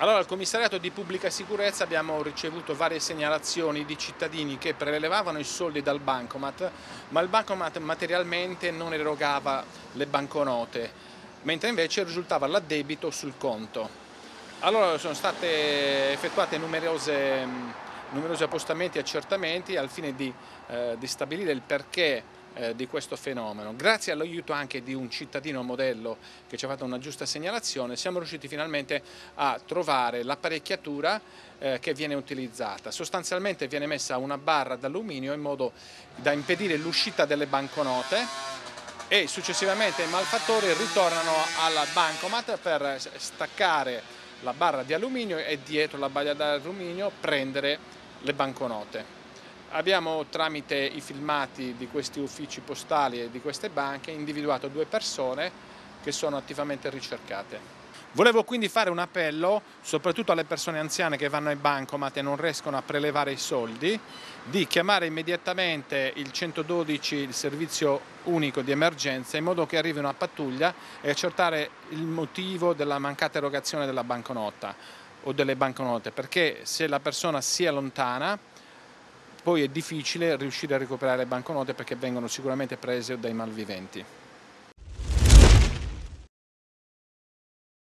Allora, al commissariato di pubblica sicurezza abbiamo ricevuto varie segnalazioni di cittadini che prelevavano i soldi dal bancomat, ma il bancomat materialmente non erogava le banconote, mentre invece risultava l'addebito sul conto. Allora sono state effettuate numerose, numerosi appostamenti e accertamenti al fine di, eh, di stabilire il perché eh, di questo fenomeno. Grazie all'aiuto anche di un cittadino modello che ci ha fatto una giusta segnalazione siamo riusciti finalmente a trovare l'apparecchiatura eh, che viene utilizzata. Sostanzialmente viene messa una barra d'alluminio in modo da impedire l'uscita delle banconote e successivamente i malfattori ritornano alla bancomat per staccare la barra di alluminio e dietro la baglia d'alluminio prendere le banconote. Abbiamo tramite i filmati di questi uffici postali e di queste banche individuato due persone che sono attivamente ricercate. Volevo quindi fare un appello, soprattutto alle persone anziane che vanno ai bancomat e non riescono a prelevare i soldi, di chiamare immediatamente il 112, il servizio unico di emergenza, in modo che arrivi una pattuglia e accertare il motivo della mancata erogazione della banconota o delle banconote, perché se la persona si allontana poi è difficile riuscire a recuperare le banconote perché vengono sicuramente prese dai malviventi.